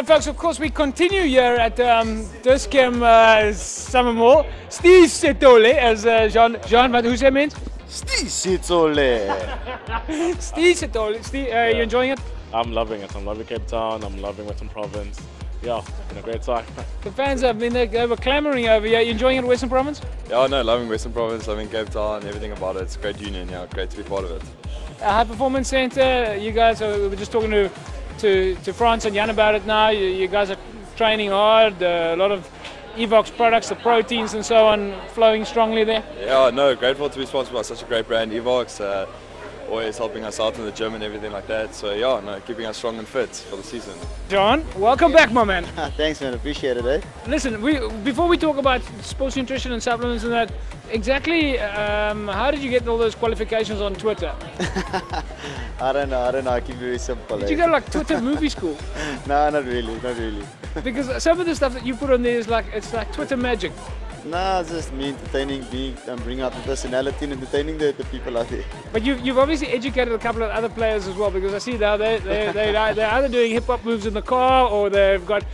Right, folks, of course, we continue here at um, Dischem uh, Summer Mall. Steve Sithole, as uh, Jean, Jean van Hoese meant. Sti Sithole. Steve Sithole. Steve, uh, you enjoying it? I'm loving it. I'm loving Cape Town. I'm loving Western Province. Yeah, been a great time. The fans have been, they were clamoring over you. You enjoying it, Western Province? Yeah, no, loving Western Province, loving Cape Town, everything about it. It's a great union, yeah, great to be part of it. Uh, High Performance Center, you guys, are, we were just talking to, to, to France and Jan about it now. You, you guys are training hard, uh, a lot of Evox products, the proteins and so on, flowing strongly there. Yeah, no, grateful to be sponsored by such a great brand, Evox. Uh, always helping us out in the gym and everything like that. So yeah, no, keeping us strong and fit for the season. John, welcome back, my man. Thanks, man. Appreciate it, eh? Listen, we before we talk about sports nutrition and supplements and that, exactly um, how did you get all those qualifications on Twitter? I don't know. I don't know. I keep it very simple. Did eh? you go to like Twitter movie school? no, not really. Not really. Because some of the stuff that you put on there is like it's like Twitter magic. No, it's just me entertaining, being, um, bringing out the personality and entertaining the, the people out there. But you've, you've obviously educated a couple of other players as well because I see now they they they they're either doing hip hop moves in the car or they've got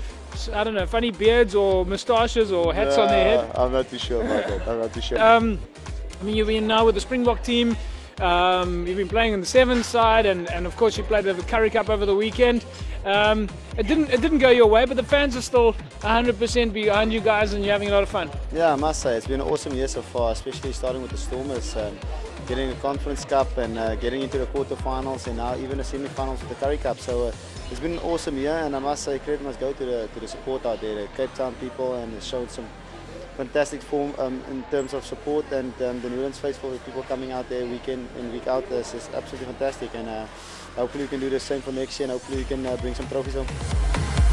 I don't know funny beards or moustaches or hats on their head. I'm not too sure about that. I'm not too sure. Um, I mean, you've been now with the Springbok team. Um, you've been playing on the seventh side, and, and of course you played the Currie Cup over the weekend. Um, it didn't it didn't go your way, but the fans are still 100% behind you guys, and you're having a lot of fun. yeah, I must say it's been an awesome year so far, especially starting with the Stormers, um, getting the Conference Cup and uh, getting into the quarterfinals, and now even the semi-finals with the Currie Cup. So. Uh, it's been an awesome year, and I must say credit must go to the to the support out there, the Cape Town people, and shown some fantastic form um, in terms of support and um, the Newlands faithful the people coming out there week in and week out. This is absolutely fantastic, and uh, hopefully we can do the same for next year, and hopefully we can uh, bring some trophies home.